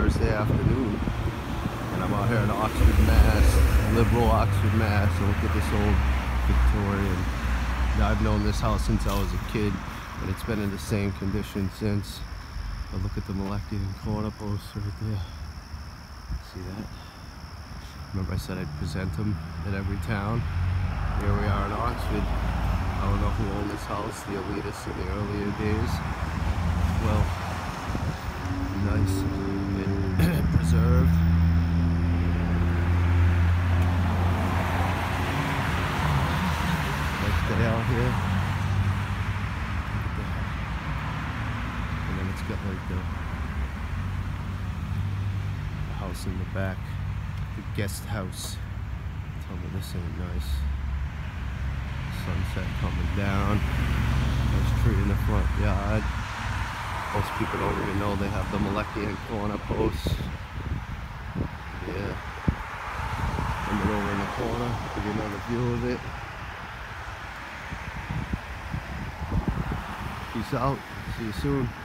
Thursday afternoon and I'm out here in Oxford, Mass, liberal Oxford, Mass. And look at this old Victorian. I've known this house since I was a kid and it's been in the same condition since. But look at the Molechian corner post right there. See that? Remember I said I'd present them in every town? Here we are in Oxford. I don't know who owned this house, the elitists in the earlier days. Well, nice preserved. Nice day out here. And then it's got like the, the house in the back, the guest house. Tell me this ain't nice. Sunset coming down. Nice tree in the front yard. Most people don't even know they have the Molechian corner posts. Yeah. Coming over in the corner, give you another view of it. Peace out. See you soon.